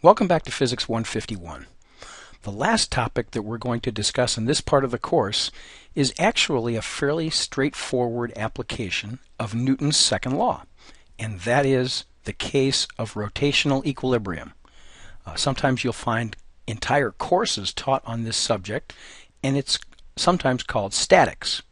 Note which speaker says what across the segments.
Speaker 1: Welcome back to Physics 151. The last topic that we're going to discuss in this part of the course is actually a fairly straightforward application of Newton's second law, and that is the case of rotational equilibrium. Uh, sometimes you'll find entire courses taught on this subject, and it's sometimes called statics.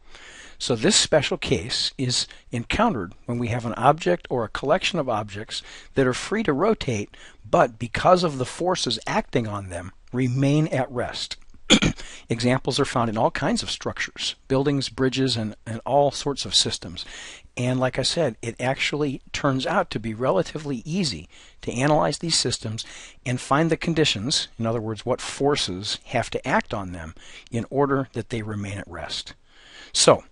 Speaker 1: So this special case is encountered when we have an object or a collection of objects that are free to rotate, but because of the forces acting on them, remain at rest. Examples are found in all kinds of structures, buildings, bridges, and, and all sorts of systems. And like I said, it actually turns out to be relatively easy to analyze these systems and find the conditions, in other words, what forces have to act on them in order that they remain at rest. So,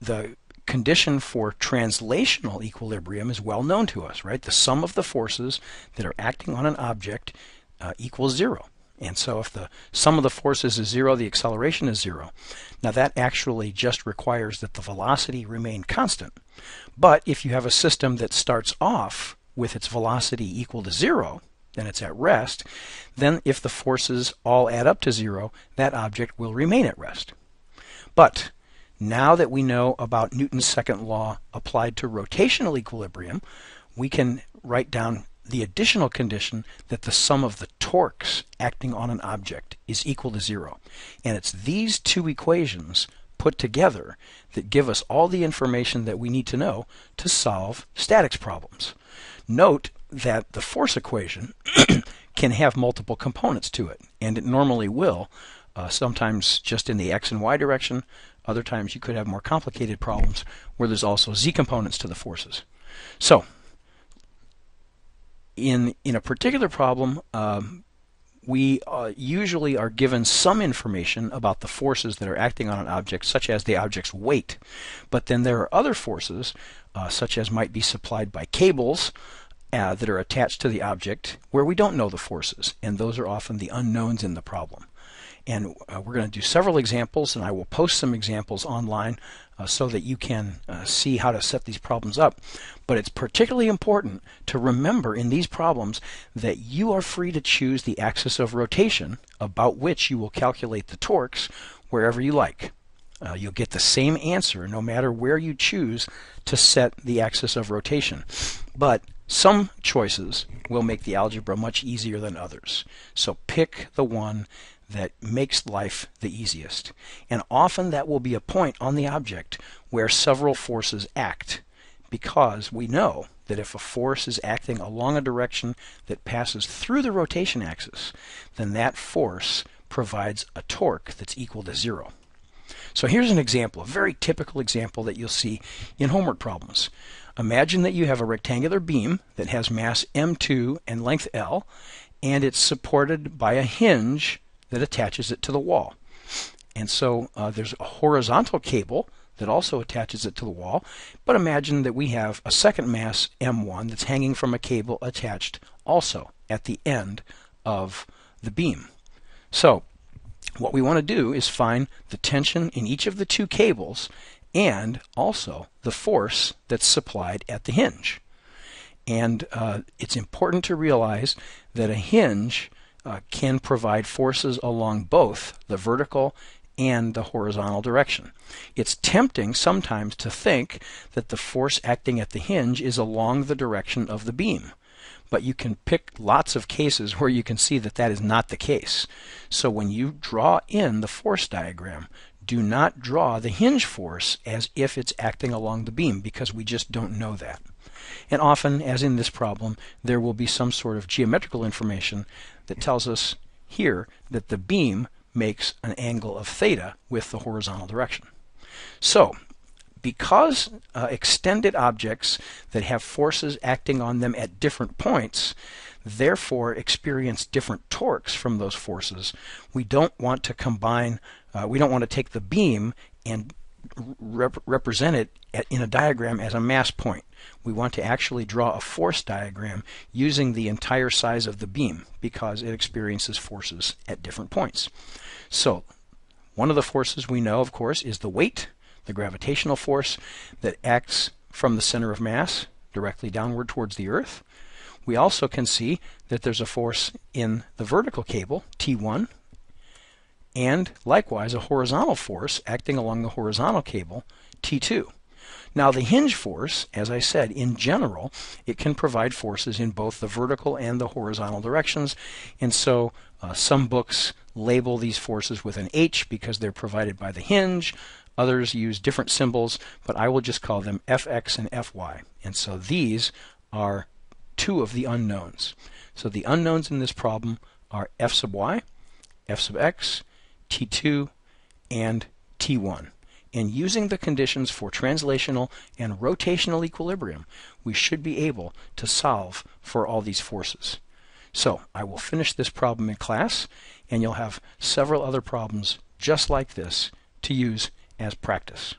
Speaker 1: the condition for translational equilibrium is well known to us, right? The sum of the forces that are acting on an object uh, equals zero. And so if the sum of the forces is zero, the acceleration is zero. Now that actually just requires that the velocity remain constant. But if you have a system that starts off with its velocity equal to zero, then it's at rest, then if the forces all add up to zero, that object will remain at rest. But now that we know about Newton's second law applied to rotational equilibrium, we can write down the additional condition that the sum of the torques acting on an object is equal to zero. And it's these two equations put together that give us all the information that we need to know to solve statics problems. Note that the force equation can have multiple components to it, and it normally will, uh, sometimes just in the x and y direction, other times you could have more complicated problems where there's also z components to the forces. So, in, in a particular problem, um, we uh, usually are given some information about the forces that are acting on an object, such as the object's weight. But then there are other forces, uh, such as might be supplied by cables, uh, that are attached to the object where we don't know the forces, and those are often the unknowns in the problem. And uh, we're going to do several examples, and I will post some examples online uh, so that you can uh, see how to set these problems up. But it's particularly important to remember in these problems that you are free to choose the axis of rotation about which you will calculate the torques wherever you like. Uh, you'll get the same answer no matter where you choose to set the axis of rotation. But some choices will make the algebra much easier than others. So pick the one that makes life the easiest. And often that will be a point on the object where several forces act because we know that if a force is acting along a direction that passes through the rotation axis, then that force provides a torque that's equal to zero. So here's an example, a very typical example that you'll see in homework problems. Imagine that you have a rectangular beam that has mass m2 and length l, and it's supported by a hinge that attaches it to the wall. And so uh, there's a horizontal cable that also attaches it to the wall. But imagine that we have a second mass M1 that's hanging from a cable attached also at the end of the beam. So what we want to do is find the tension in each of the two cables and also the force that's supplied at the hinge. And uh, it's important to realize that a hinge uh, can provide forces along both the vertical and the horizontal direction. It's tempting sometimes to think that the force acting at the hinge is along the direction of the beam. But you can pick lots of cases where you can see that that is not the case. So when you draw in the force diagram, do not draw the hinge force as if it's acting along the beam because we just don't know that. And often, as in this problem, there will be some sort of geometrical information that tells us here that the beam makes an angle of theta with the horizontal direction. So, because uh, extended objects that have forces acting on them at different points therefore experience different torques from those forces, we don't want to combine, uh, we don't want to take the beam and rep represent it at, in a diagram as a mass point. We want to actually draw a force diagram using the entire size of the beam because it experiences forces at different points. So one of the forces we know, of course, is the weight, the gravitational force that acts from the center of mass directly downward towards the Earth. We also can see that there's a force in the vertical cable, T1, and likewise a horizontal force acting along the horizontal cable, T2. Now the hinge force, as I said, in general, it can provide forces in both the vertical and the horizontal directions, and so uh, some books label these forces with an H because they're provided by the hinge. Others use different symbols, but I will just call them Fx and Fy. And so these are two of the unknowns. So the unknowns in this problem are F sub y, F sub x, T2, and T1. And using the conditions for translational and rotational equilibrium, we should be able to solve for all these forces. So I will finish this problem in class, and you'll have several other problems just like this to use as practice.